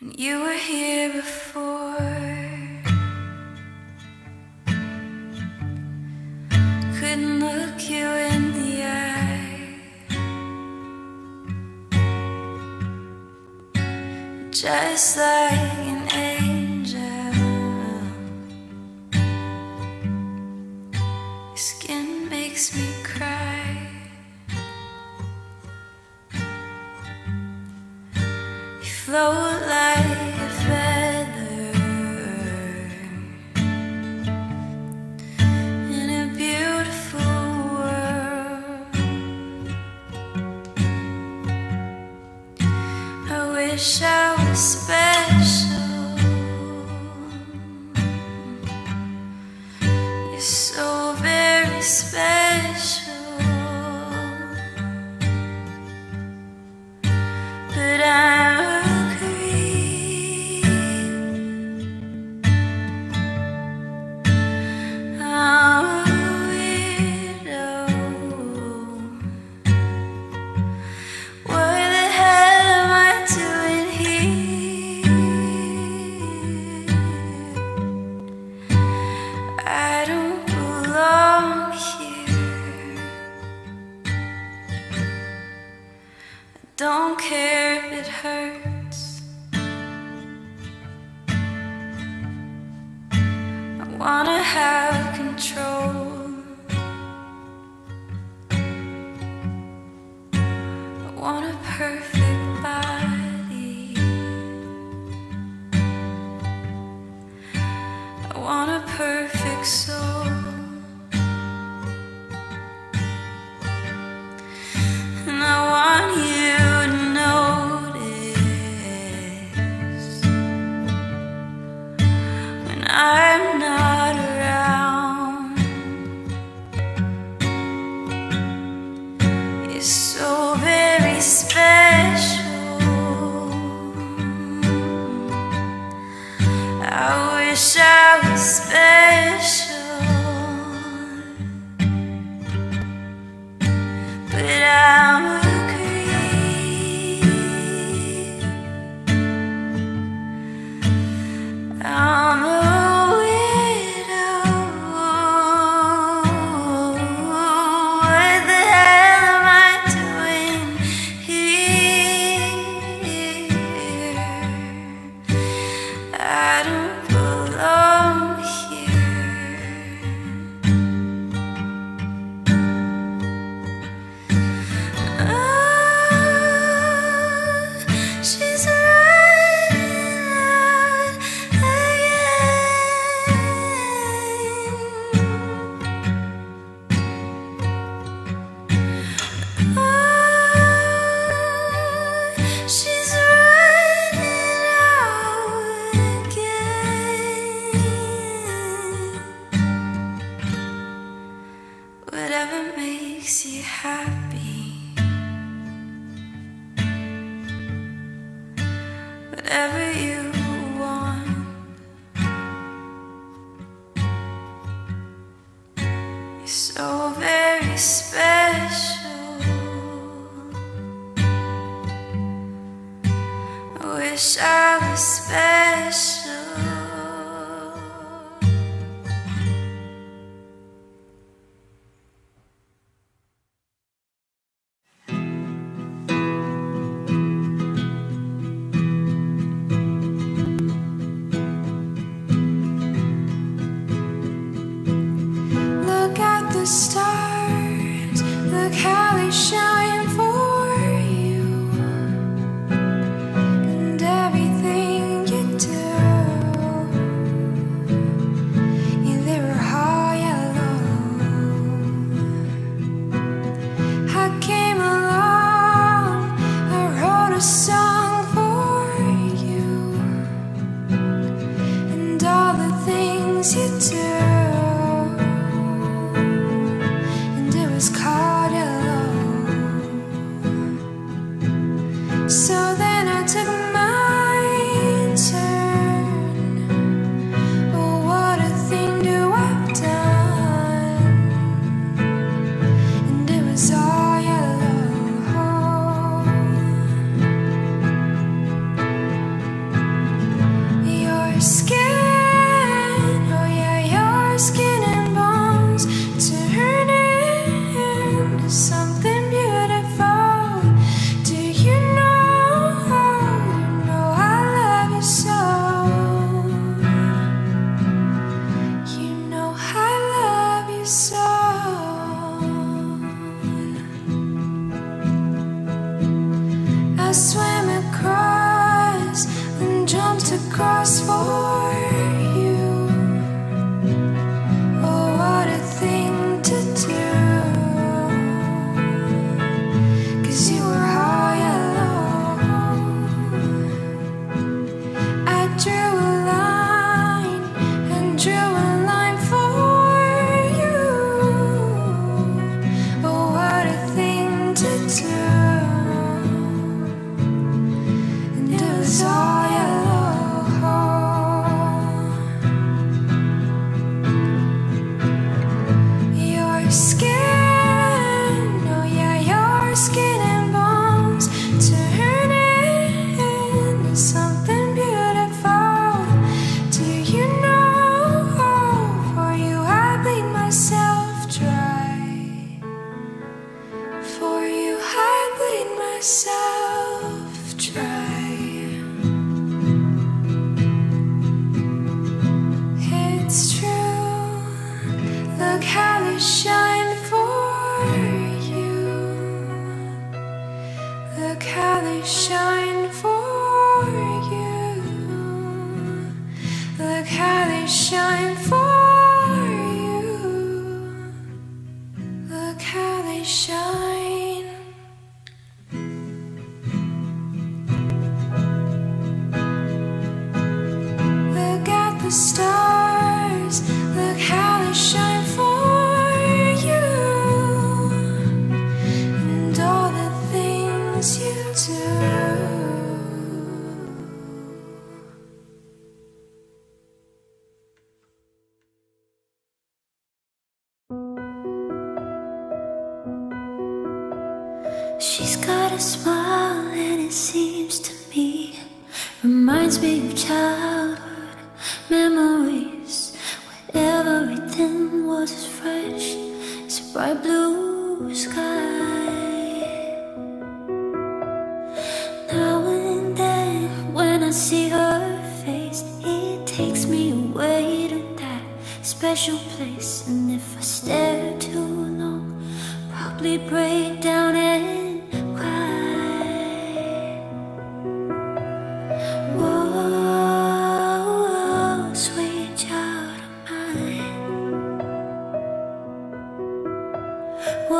When you were here before, couldn't look you in the eye, just like. want a perfect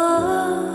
Whoa,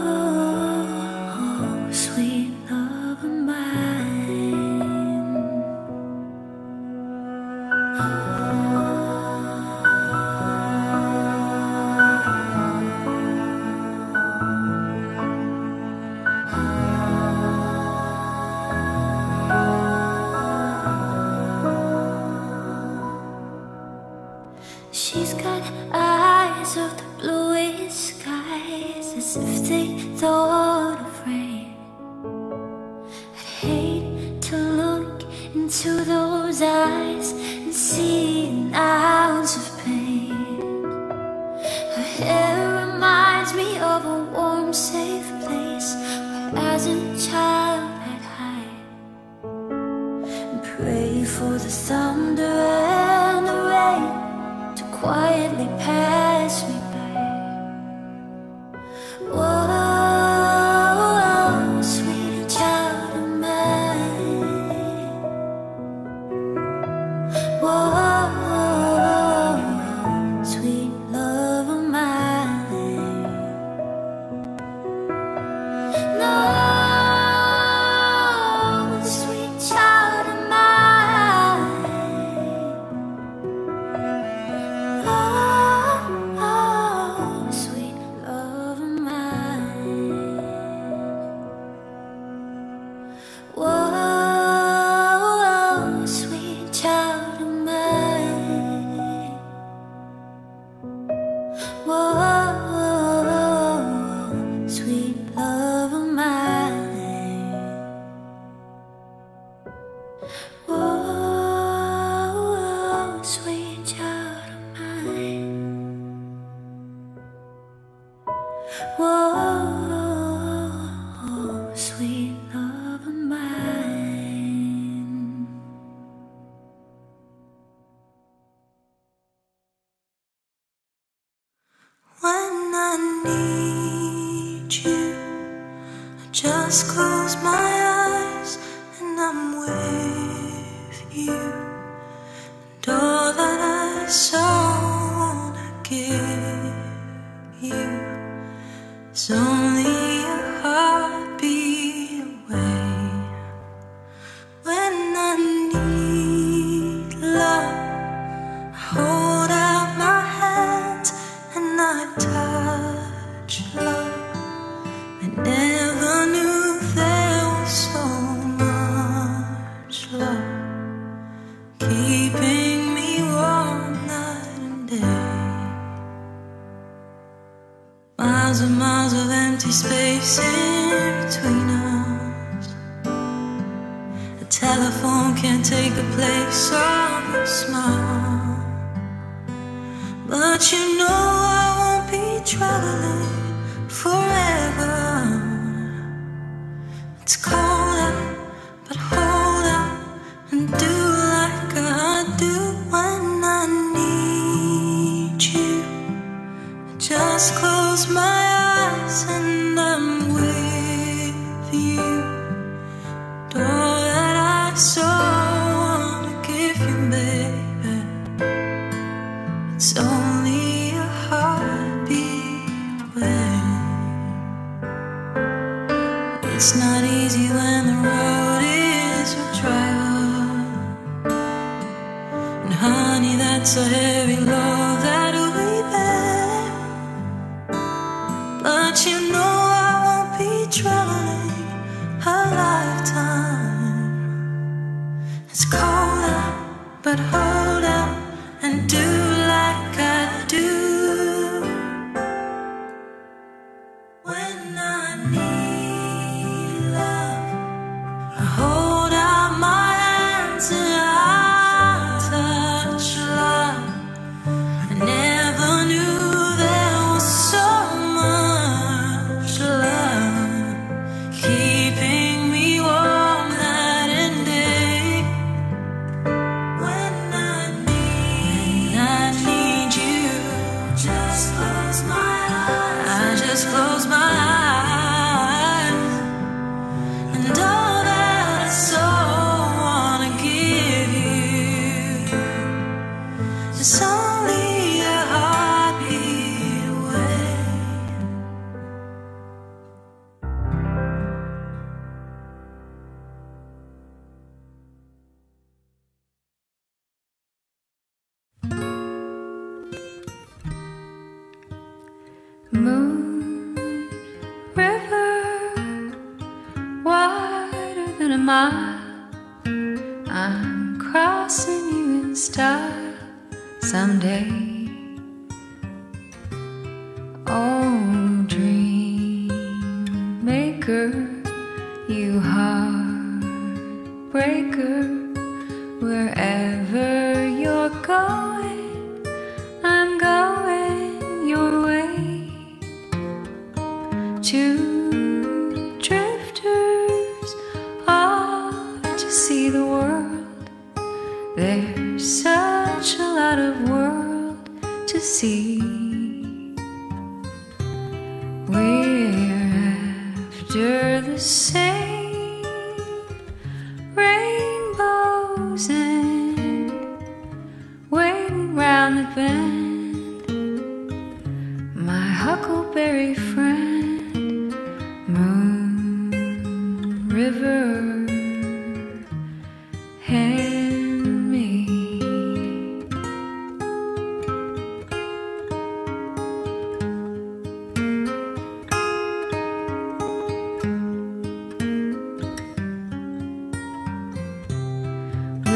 I will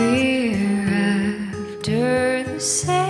lay me down like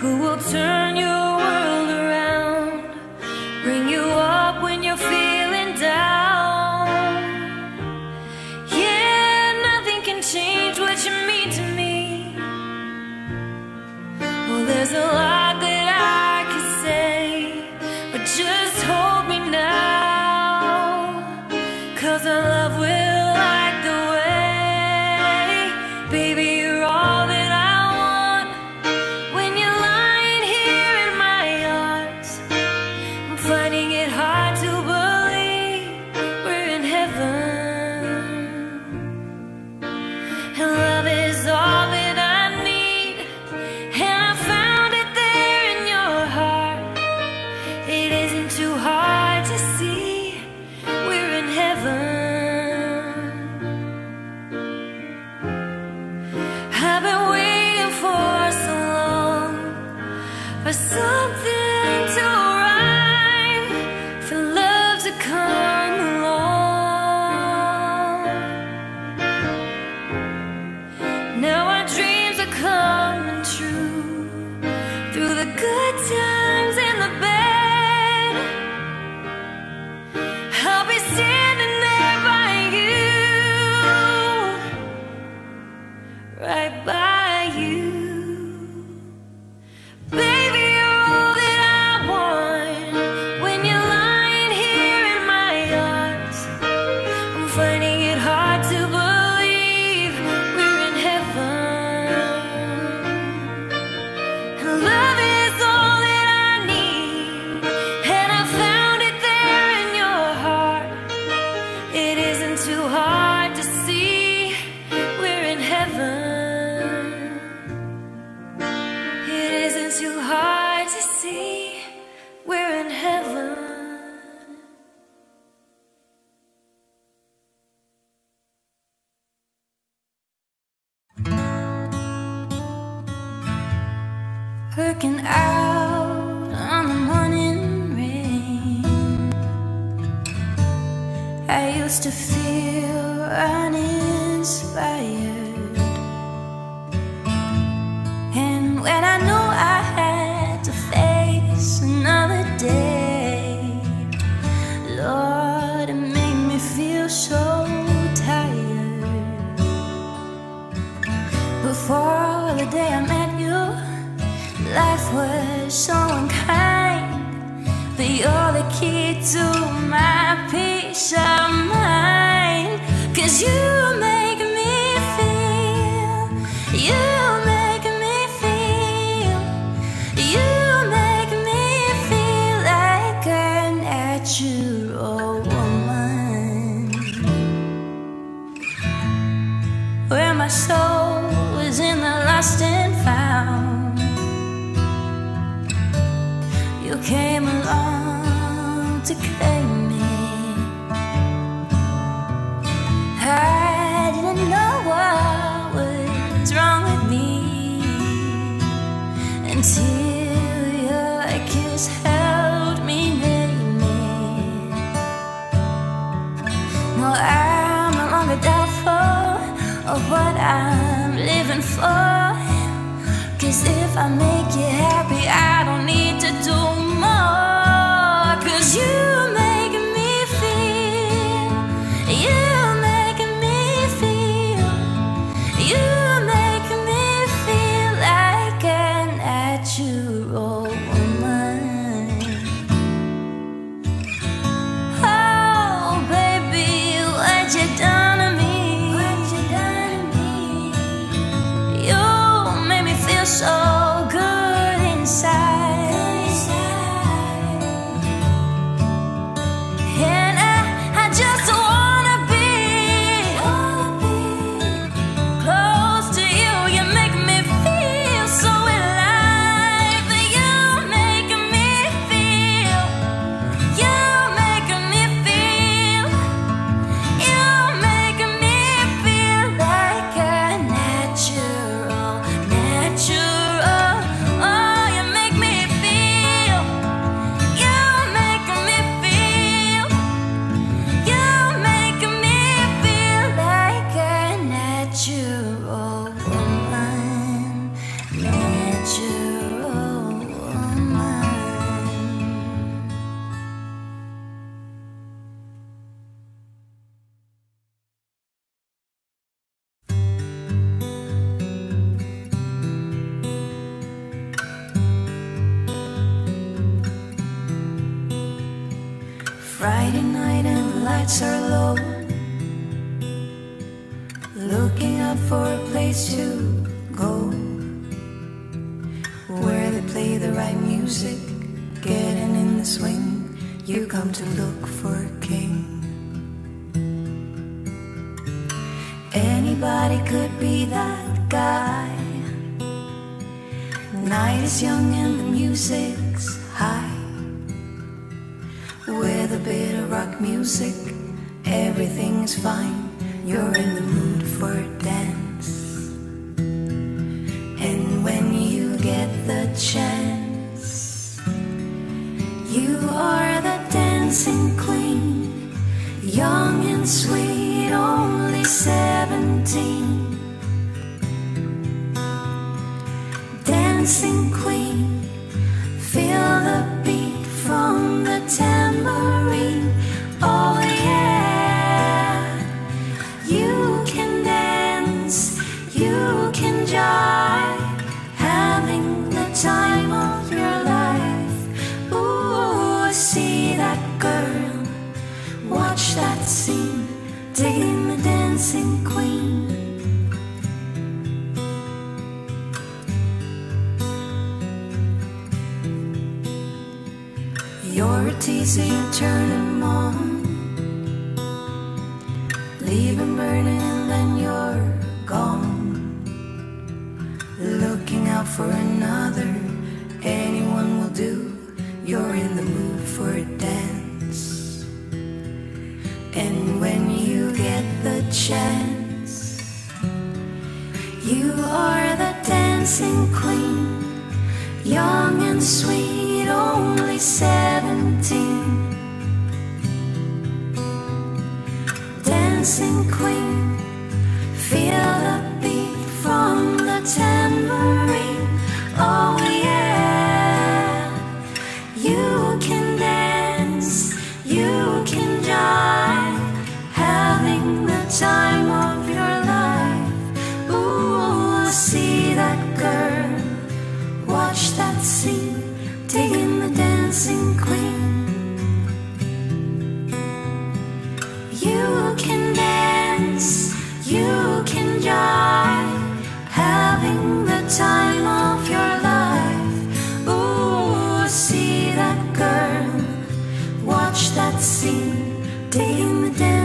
who will turn your Amén. to look for a king. Anybody could be that guy. The night is young and the music's high. With a bit of rock music, everything is fine. You're in the mood for a dance. sweet. turn them on. Leave them burning, then you're gone. Looking out for another, anyone will do. You're in the mood for a dance. And when you get the chance, you are the dancing queen, young and sweet.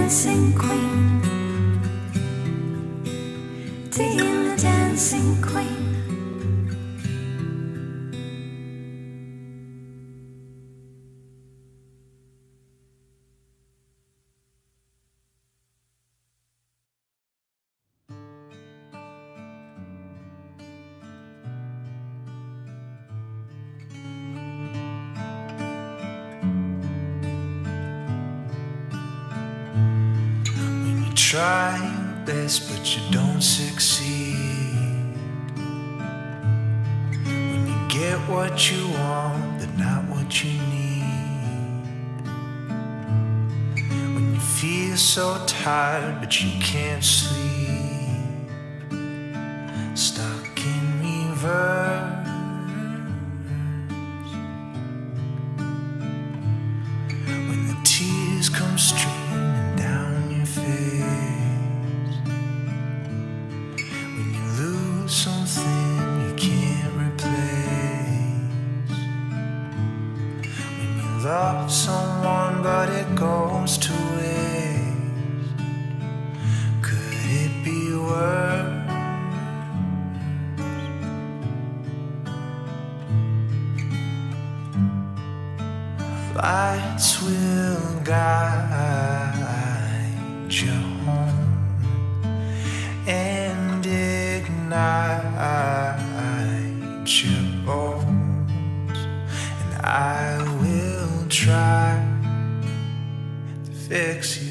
Sing. your bones, and I will try to fix you.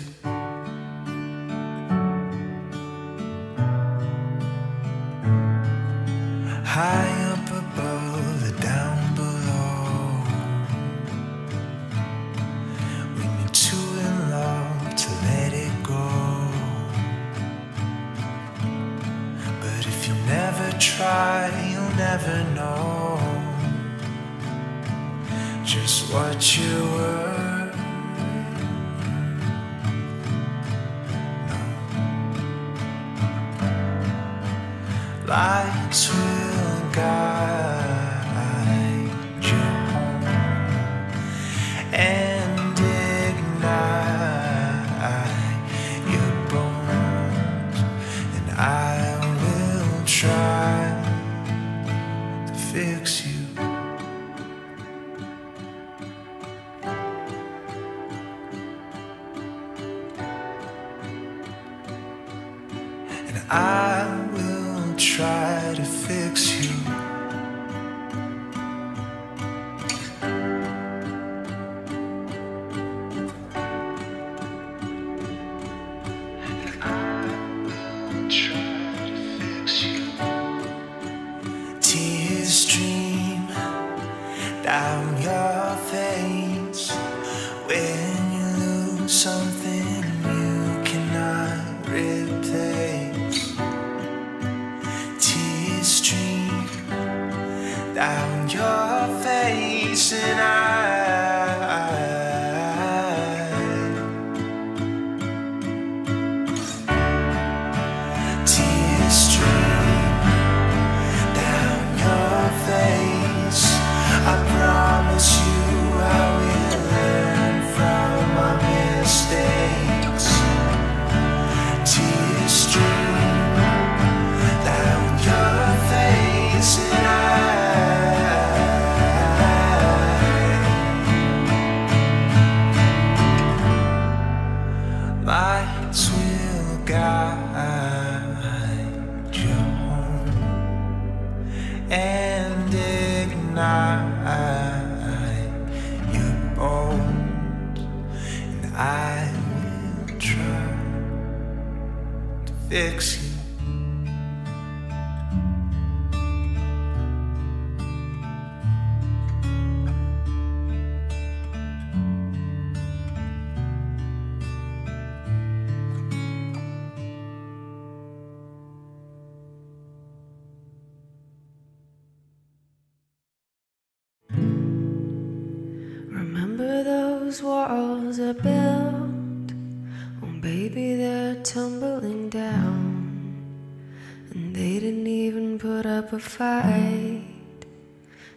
fight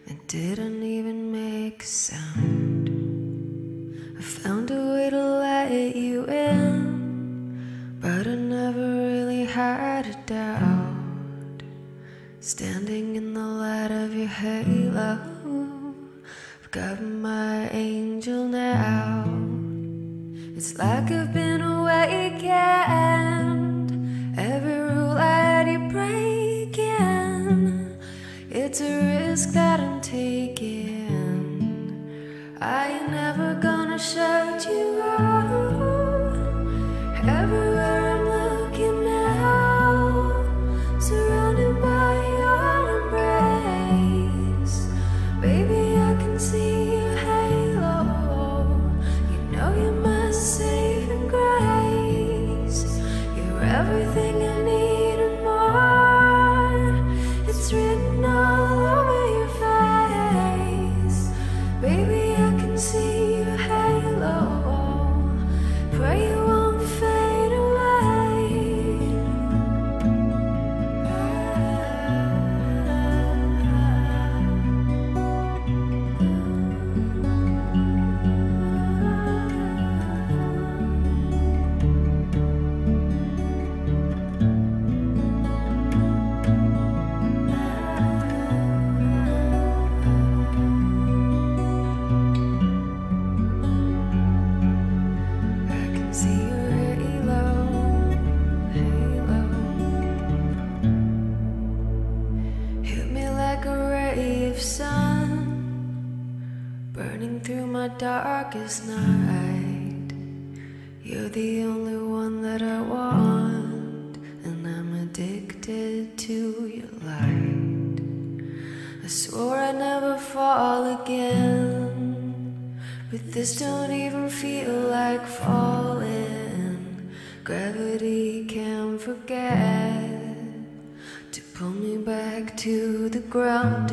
and didn't even make a sound. darkest night. You're the only one that I want, and I'm addicted to your light. I swore I'd never fall again, but this don't even feel like falling. Gravity can't forget to pull me back to the ground.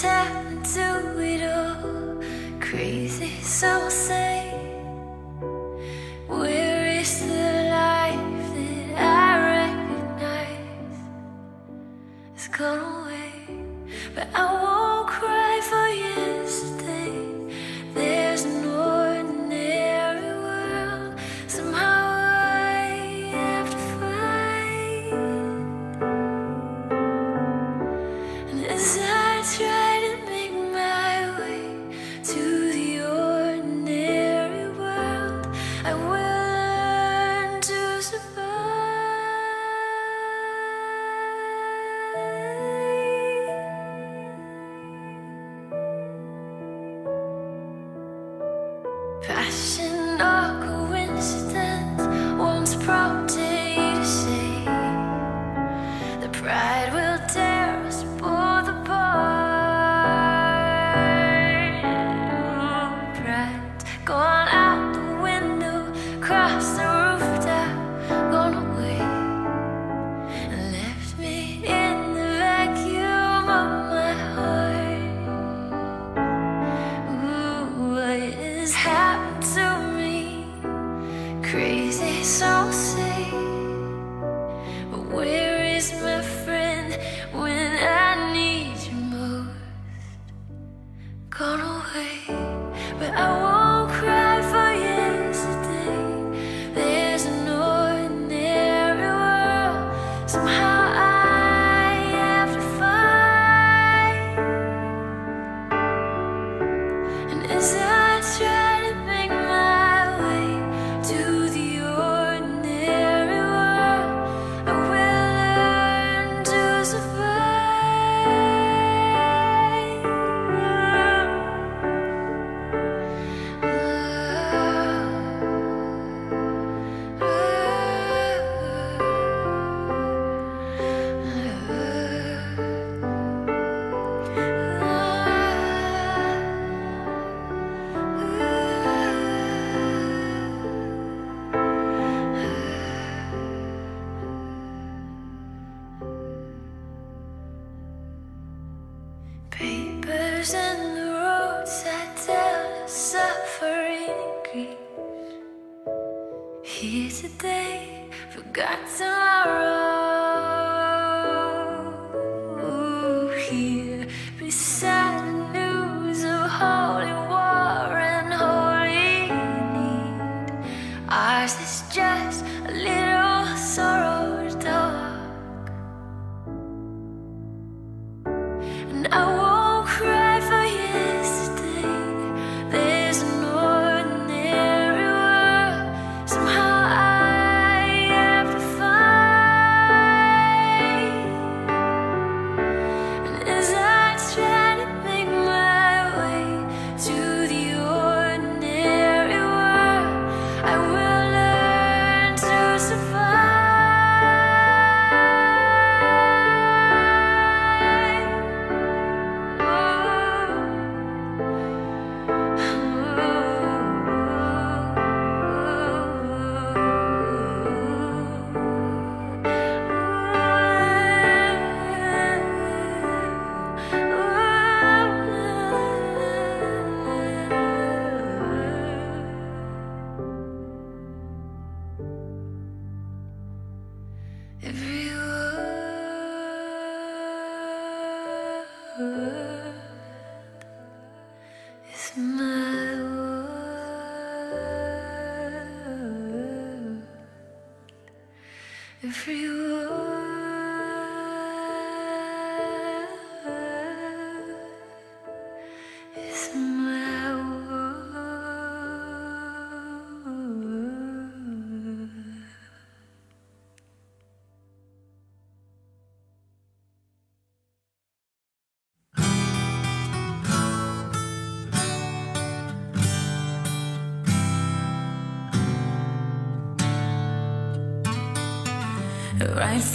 Papers in the road.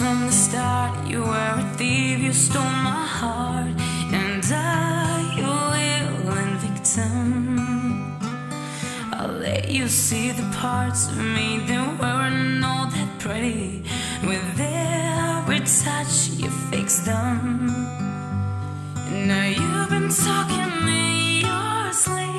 from the start You were a thief, you stole my heart And I, your willing victim. I'll let you see the parts of me That weren't all that pretty. With every touch, you fix them. Now you've been talking in your sleep